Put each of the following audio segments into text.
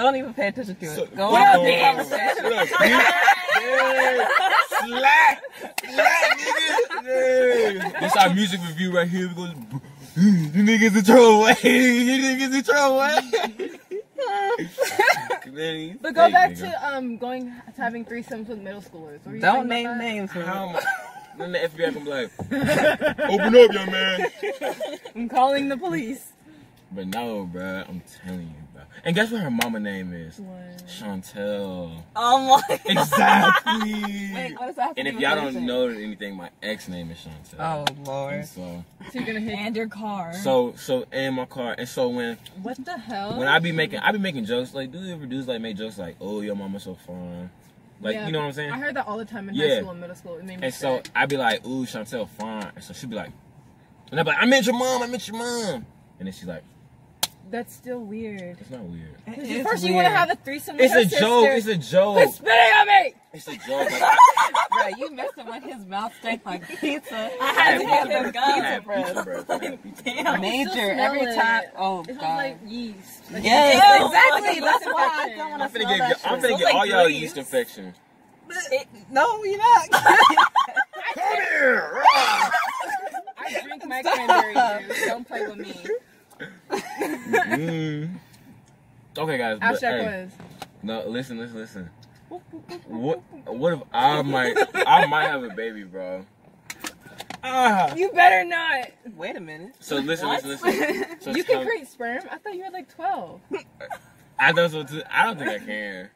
I don't even pay attention to it. So- Go Fuck on. on. the conversation. up, bitch. Yeah. Slack. Slack, nigga. Yeah. This our music review right here. We go. You niggas in trouble. You niggas in trouble. Then- But go Hey, back nigga. to um going to having threesomes with middle schoolers. What you Don't saying name about that? names. How am I? Then the FBI can be like, open up, young man. I'm calling the police. But no, bruh, I'm telling you, bruh. And guess what her mama name is? What? Chantel. Oh my. Exactly. Wait, what does that and if y'all don't know anything, my ex name is Chantel. Oh And lord. so, So you're gonna hit. And your car. so, so, in my car, and so when What the hell? when I be making, I be making jokes. Like, do you ever dudes like make jokes like, "Oh, your mama's so fun," like, Yeah, you know what I'm saying? I heard that all the time in Yeah. high school and middle school. It made me And so sick. I be like, "Ooh, Chantel, fine." And so she'd be like, and I'd be like, "I met your mom. I met your mom." And then she's like, That's still weird. "It's not weird. It is First, you want to have a threesome with It's her a sister. joke. It's a joke. Quit spitting on me! It's a joke. Like, I, you messed up when his mouth stank like pizza. I had to pizza give him bread. gum. I had pizza bread. I had pizza. Damn. Major every smell time. Oh It smells god. like yeast. Like Yes, Ew. exactly. That's why I infection. don't want to finna smell get, that I'm shit. finna Smells get like all y'all grease. yeast infection. It- no, you're not. Come here. Ah! I drink my cranberry juice. Don't play with me. Mm. Okay, guys. But, hey, no, listen, listen, listen. What? What if I might? I might have a baby, bro. Ah. You better not. Wait a minute. So listen, What? listen, listen. So You tell- can create sperm? I thought you had like 12. I thought so too. I don't think I can.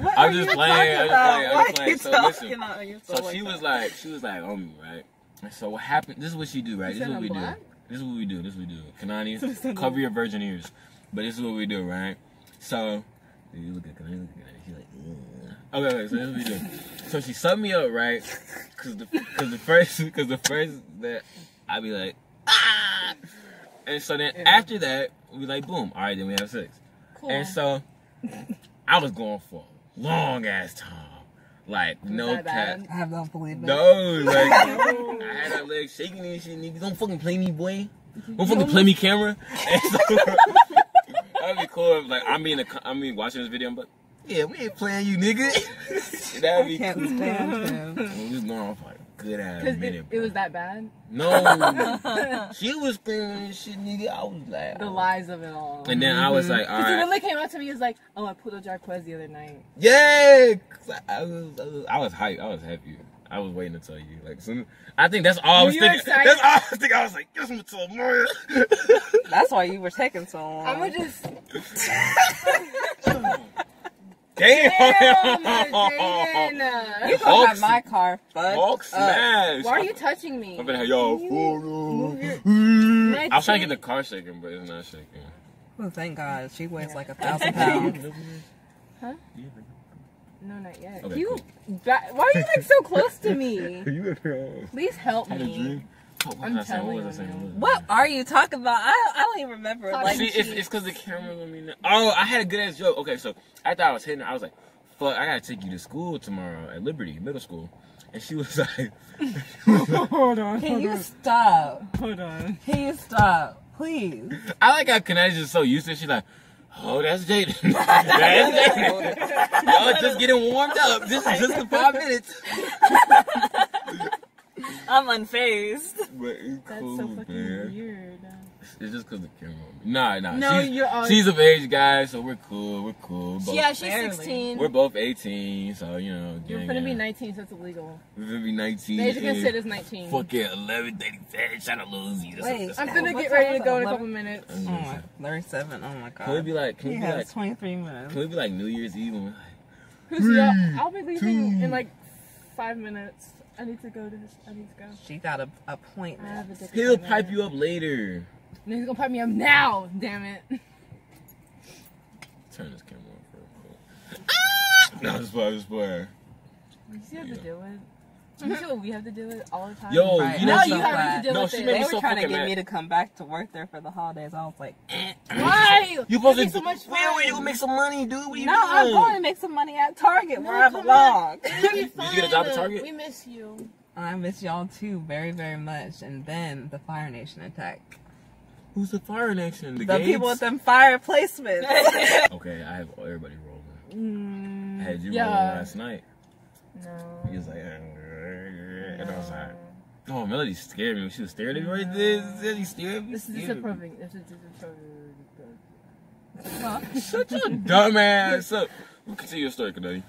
What I'm just playing, I'm just playing, I'm just playing. So talking listen. about yourself So like she that? was like, she was like on me, right? And so what happened? This is what she do, right? You This is what we I'm do. This is what we do. This is what we do. Kanani, cover your virgin ears. But this is what we do, right? So you look at Kanani, look at Kanani. She's like, Ugh. okay, okay. So this is what we do. So she subbed me up, right? Cause the, cause the first, cause the first that I be like, ah. And so then after that, we like, boom. All right, then we have sex. Cool. And so I was going for a long ass time. Like, no that cap. I don't believe that. No, like, I had that leg shaking and shit. Niggas don't fucking play me, boy. Don't fucking play me, camera. And so, that'd be cool if, like, I'm being, a, I'm being watching this video, but yeah, we ain't playing you, nigga. that'd I be can't cool. stand him. And we was going on for like a good ass Because minute. it, it was that bad. No, she was screaming and shit, nigga. I was like, The lies of it all. And then I was like, mm-hmm. all Because he really came up to me. He was like, "Oh, I put a Jarquez the other night." Yeah, 'cause I was, I was, I was hyped. I was happy. I was waiting to tell you. Like, soon, I think that's all I was you thinking. excited? That's all I was thinking. I was like, yes, I'm tell Maria. That's why you were taking so long. I'm gonna just. Damn. Damn, you gonna have my car fucked Hulk up. smash. Why are you touching me? I'm gonna have y'all. Can you full move your- on. My I was trying to get the car shaking, but it's not shaking. Oh, thank God. She weighs like a thousand pounds. Huh? No, not yet. Okay, you. cool. Why are you like so close to me? You had a uh, Please help had a me. Dream. What was I'm I saying? What was I you saying? now. What are you talking about? I, I don't even remember. Talk Like, See, it's it's because the camera let me know. Oh, I had a good ass joke. Okay, so after I was hitting her, I was like, "Fuck, I gotta take you to school tomorrow at Liberty Middle School," and she was like, hold on. can you stop? Hold on. Can you stop? Please. "I like how Kanani's just so used to it. She's like." Oh, that's Jaden. that's Jaden. Y'all just getting warmed up. Just, just the five minutes. I'm unfazed. But it's That's cool, so fucking man. weird. It's just because the camera. Nah, nah. No, she's, you're all- she's of age, guys, so we're cool. We're cool. Both, Yeah, she's Barely. 16. We're both 18, so you know. You're gonna be 19, so it's illegal. We're gonna be 19. The age you can and sit is 19. Fucking 11, 37. Shout out Lil Uzi. That's Wait. that's I'm gonna What get ready to it? go in a couple minutes. Oh my, 37. Oh my God. Can we be like, can he we be like, 23 minutes. can we be like New Year's Eve? And we're like, Who's y'all? I'll be leaving two. in like five minutes. I need to go to. This I need to go. She got a I appointment. a different. he'll pipe you up later. No, he's gonna pipe me up now. Damn it. Turn this camera on for a cool. No, just play, just play. You see have to deal with. You see what we have to deal with all the time. Yo, Right. you know, I'm you have to deal No, with she it. made They me were so trying to get mad. me to come back to work there for the holidays. I was like, eh. Why? You supposed It'd to be so much Man, where you fun. gonna make some money, dude? What you no, I'm going to make some money at Target No, where I come belong. It'll be Did you get a job at. Target? We miss you. I miss y'all too very, very much. And then the Fire Nation attack. Who's the fire Nation? The, The people with them fire placements. Okay, I have everybody rolling. Mm, I had you yeah. rolling last night. No. He was like, and I was like, oh, Melody scared me. when She was staring at me right there. She scared me. This is scared me. disapproving. This is disapproving. Shut your dumb ass up. We'll continue your story, Canary.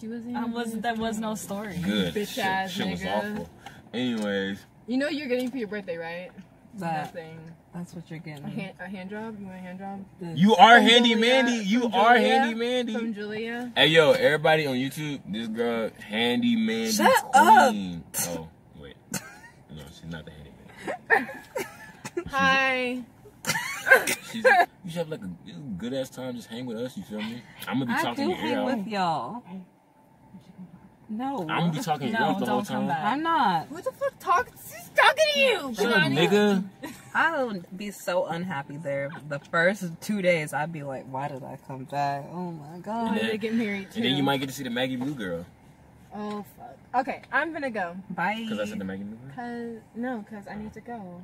She wasn't. I was there was no story. Good. Bitch shit, ass shit was nigga. awful. Anyways, You know you're getting for your birthday, right? that, Nothing. that's what you're getting. A hand, a hand job? You want a hand job? you are From Handy Julia- Mandy. You are Julia- Handy Mandy. From Julia. Hey yo, everybody on YouTube, this girl Handy Mandy Shut up. Oh wait, no, she's not the Handy Man. Hi. She's, you should have like a good ass time. Just hang with us. You feel me? I'm gonna be I talking do your ear hang with y'all. No, I'm gonna be talking your ear No, out the whole time. back. I'm not. Who the fuck talks? She's talking to you. Shut up, nigga. I would be so unhappy there. The first two days, I'd be like, "Why did I come back? Oh my I'm god!" then- gonna get married too. And then you might get to see the Maggie Blue girl. Oh fuck. Okay, I'm gonna go. Bye. Cause I said the Maggie Blue girl. Cause no, cause I need to go.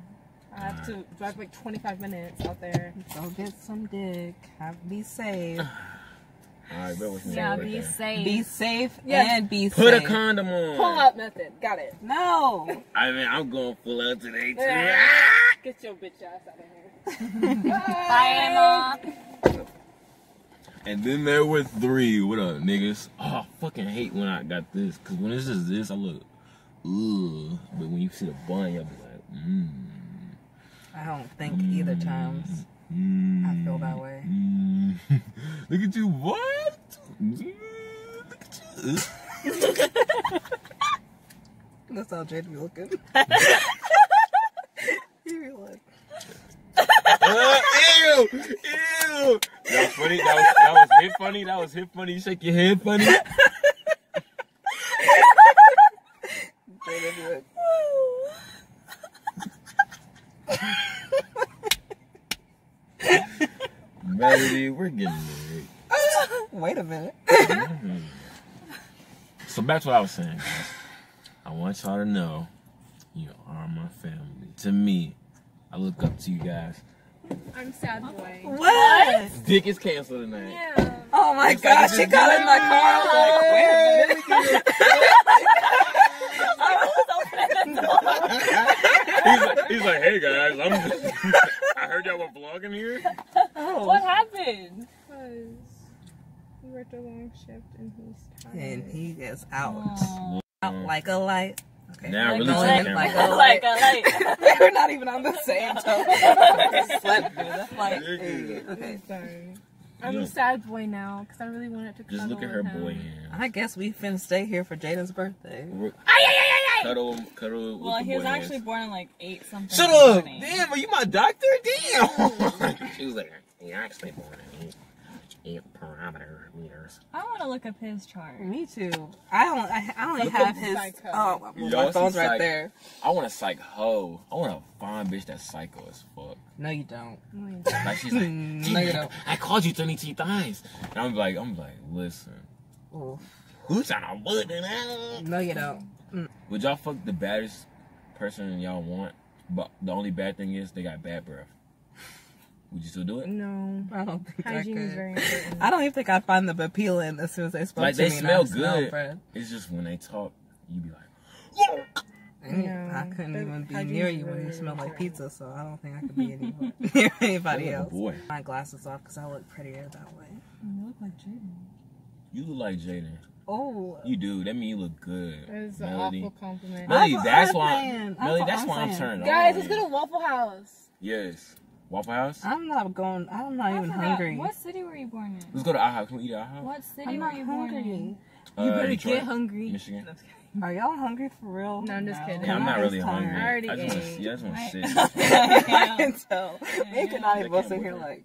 I have to drive like 25 minutes out there. Go get some dick. Have be safe. Alright, bro, what's your Yeah, birthday? be safe. Be safe Yes. and be safe. Put a condom on. Pull up method. Got it. No. I mean, I'm going full out today too. Get your bitch ass out of here. Bye, Emma. And then there were three. What up, niggas? Oh, I fucking hate when I got this. Cause when it's just this, I look, ugh. But when you see the bun, you'll be like, mmm. I don't think either times I feel that way. Look at you, what? Look at you. That's how Jade be looking. be like, Uh, ew, ew. That was funny. That was that was hip funny. That was hip funny. You shake your head funny. Jade be like, Melody, we're getting married. wait a minute. So back to what I was saying, guys. I want y'all to know, you are my family. To me, I look up to you guys. I'm sad boy. What? Dick is canceled tonight. Yeah. Oh my It's like gosh, it's she got in my car. I was like, wait a minute. he's, like, he's like, hey guys, I'm. Just, I heard y'all were vlogging here. Oh. What happened? Because he worked a long shift and he's tired. And he is out. Aw. Out like a light. Okay. Now Like really a to the light. camera. Like a light. We're not even on the same tone. Slip through the like, okay. I'm sorry. I'm Yeah. a sad boy now because I really wanted to Just look at her him. boy hands. I guess we finna stay here for Jaden's birthday. We're- Cuddle, cuddle. Well, with he was boy actually hands. born in like eight something. Shut up! morning. Damn, are you my doctor? Damn! she was like, he actually born in eight, eight parameter meters. I want to look up his chart. Me too. I don't. I, I only Look have up his. Psycho. Oh, well, Y'all my phone's right Psych- there. I want a psych hoe. I want a fine bitch that's psycho as fuck. No, you don't. Like she's like, No, you don't. I called you 32 times. And I'm like, I'm like, listen, Oof. who's on a wood? No, you don't. Would y'all fuck the baddest person y'all want, but the only bad thing is they got bad breath? Would you still do it? No. I don't think Hygiene I is could. very important. I don't even think I find them appealing as soon as they spoke Like to they me. smell and I smell good. breath. It's just when they talk, you be like, And Yeah, I couldn't even be near you when you smell like pizza, so I don't think I could be any, near anybody "Oh else. boy, My glasses off because I look prettier that way. You look like Jaden. you look like Jaden. Oh, You do. That mean you look good, That is an awful compliment. Melody, That's what that's I'm why. saying. That's Melody, that's I'm why I'm saying. turned on. Guys, let's go to Waffle House. Yes, Waffle House. I'm not going. I'm not I even forgot, hungry. What city were you born in? Let's go to IHOP. Can we eat at IHOP? What city I'm were not you born hungry. in? You Uh, better Detroit, get hungry. Michigan. Are y'all hungry for real? No, I'm just kidding. Yeah, I'm not I'm really hungry. I already just wanna- ate. yeah, I just want to sit. I can tell. Me and Kanani both sit here like.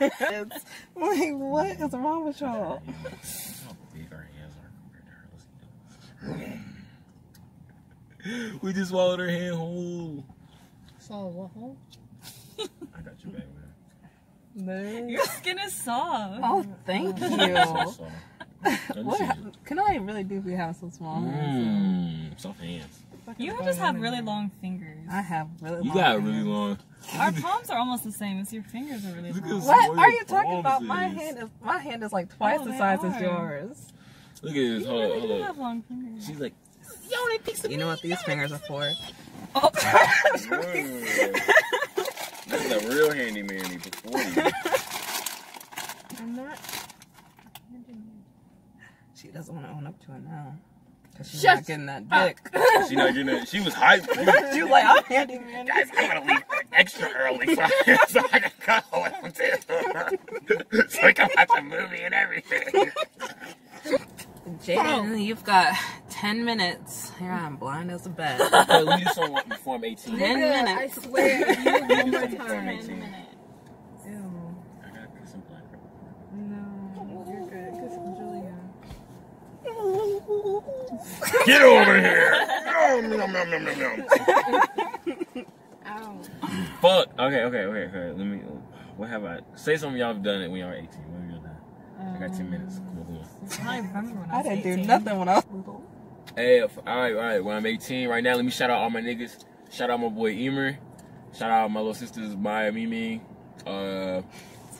It's like, what is wrong with y'all? How big our hands are compared her. Let's eat. We just swallowed her hand whole. Solid waffle. I got you back, man. Your skin is soft. Oh, thank So you. soft. What? see. Can I really do be have so small hands? Mmm, soft hands. You just have really long fingers. I have really. You long You got fingers. really long. Our palms are almost the same as your fingers are really long. What What are you talking about? palms My hand is my hand is like twice Oh, the they size as yours. Look at this. You Hold really hold do up. long. She's like, You know what these fingers are for? Oh. this is a real handy manny before you. I'm not. She doesn't want to own up to it now. Cause she's Shut not getting that dick. She not getting it. She was hyped. she was like, I'm handy man. Guys, I'm gonna leave extra early so, so I can go home too. so we can watch a movie and everything. Jaden, oh. you've got 10 minutes. Here I am, blind as a bat. Hey, let me do something before I'm 18. Ten Nigga, minutes. I swear. if you one more Wait a time. minute. Ew. I gotta put some black pepper. No, you're good. Cause Julia. Get over here! Nom, nom, nom, nom, nom, nom. Ow. Fuck. Okay, okay, okay, okay. Let me. What have I? Say something y'all have done it when y'all were 18. What have y'all done? I got 10 minutes. Come on, come on. I remember when I, I didn't do nothing when I was little. Hey, if- all right, all right. When I'm 18 right now, let me shout out all my niggas. Shout out my boy Emer. Shout out my little sisters Maya, Mimi. Uh,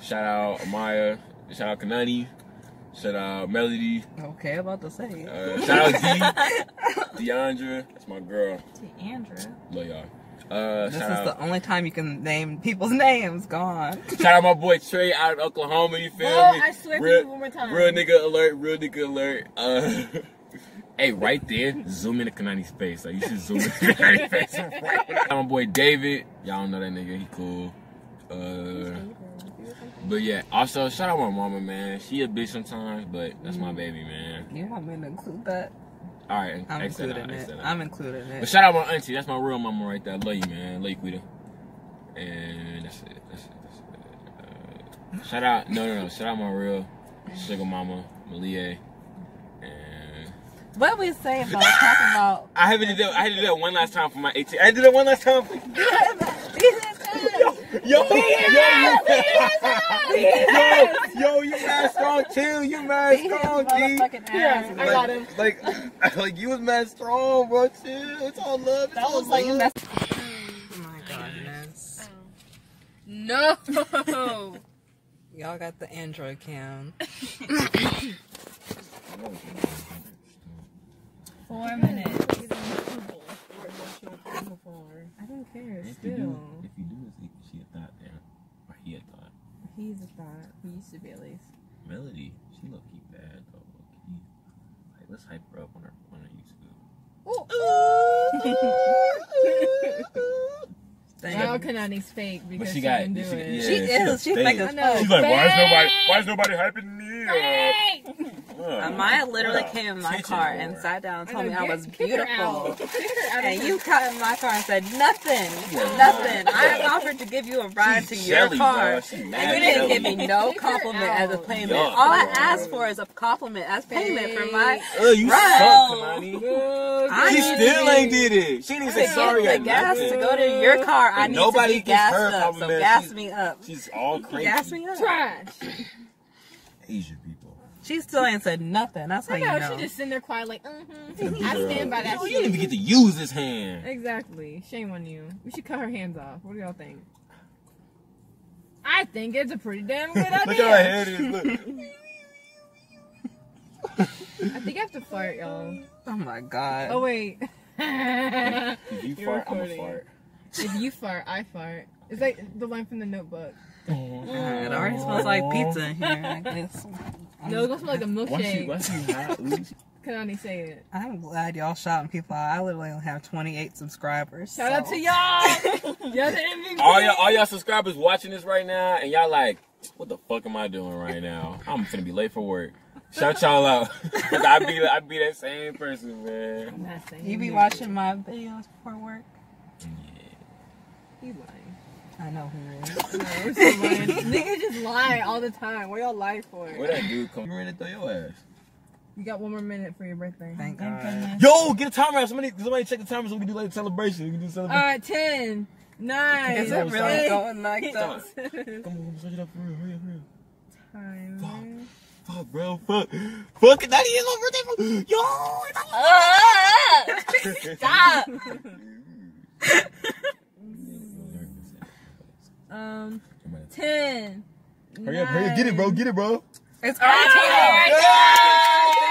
shout out Maya. Shout out Kanani. Shout out Melody. Okay, about to say it. Uh, shout out D. Deandra. That's my girl. To Andrew. Love y'all. Uh, This is out, the only time you can name people's names. Gone. shout out my boy Trey out of Oklahoma. You feel Oh, me? I swear real, to you one more time. real nigga alert. Real nigga alert. Uh, hey, right there, zoom into Kanani's face. Like you should zoom in into Kanani's face. Right. my boy David. Y'all don't know that nigga. He cool. Uh, but yeah. Also, shout out my mama, man. She a bitch sometimes, but that's my baby, man. You want me to include that? All right, I'm X that out, including it. I'm including But it. shout out my auntie. That's my real mama right there. I love you, man. Love you, Quita. And that's it. That's it. That's it. Uh, shout out. No, no, no. Shout out my real sugar mama, Malia. And What we say about talking about? I haven't did that. I had to do that one last time for my 18. I did it one last time. For, yo, yo, yo, yo, you mad strong too. You mad strong, G. motherfucking ass. I got him. Like, like you was mad strong, bro. Too. It's all love. It's That all was like you love. messed. Oh my goodness. No. Y'all got the Android cam. Four minutes. I don't care. If you do, Still, if you do, it's she a thought there, or he a thought. he's a thought. He used to be at least. Melody, she low key bad though. Low key. Like let's hype her up on her on her YouTube. Thank Now. Kanani's fake because But she, she got, didn't do she, it. yeah, She is. She's fake. fake as She's like, why is nobody, Fake. why is nobody hyping me up? Uh, Maya literally what came in my attention car and sat down and told me know, I was beautiful. out. Kick her out of And you got in my car and said nothing, Yeah. nothing. I have offered to give you a ride She's to your jelly, car, and you didn't give me no compliment as a payment. Yuck. All I asked for is a compliment as payment for my. You Right. suck, Kanani. I She still to ain't did it. She didn't To say get sorry the or gas to go to your car, I But need nobody to be gives her gassed up. So compliments. gas She- me up. She's all crazy. Gas me up. Trash. Asian people. She still ain't said nothing. That's how I you know, know. she just sitting there quiet like, mm-hmm. I stand by that You shit. didn't even get to use this hand. Exactly. Shame on you. We should cut her hands off. What do y'all think? I think it's a pretty damn good idea. Look how her head is. Look. I think I have to fart, y'all. Oh my god. Oh wait. If you You're fart, I'm a recording. fart. if you fart, I fart. It's like the line from the Notebook. Uh, it already smells like pizza in here. I guess. No, it's gonna smell like a Why she, milkshake. why she hot? Ooh. Kanani say it. I'm glad y'all shouting people out. I literally only have 28 subscribers. Shout out to y'all. y'all the MVP. all y'all, all y'all subscribers watching this right now, and y'all like, what the fuck am I doing right now? I'm finna be late for work. Shout y'all out, cause I be I be that same person, man. I'm not saying You be it. watching my videos before work? He's lying. I know who is. No, we're still lying. Niggas just lie all the time. What y'all lie for? Where that dude come? You ready to throw your ass? You got one more minute for your birthday. Thank Thank God. goodness. Yo, get a timer out. Somebody, somebody check the timer so we can do like a celebration. We can do a All celebration. right, ten, nine. Is it really eight, going like that? Come on, switch it up for real. Hurry up, hurry up. Time. Fuck, bro. Fuck. Fuck. That is my birthday. Yo. it's Stop. um, ten. Hurry up, hurry up. Get it, bro. Get it, bro. It's already Wait,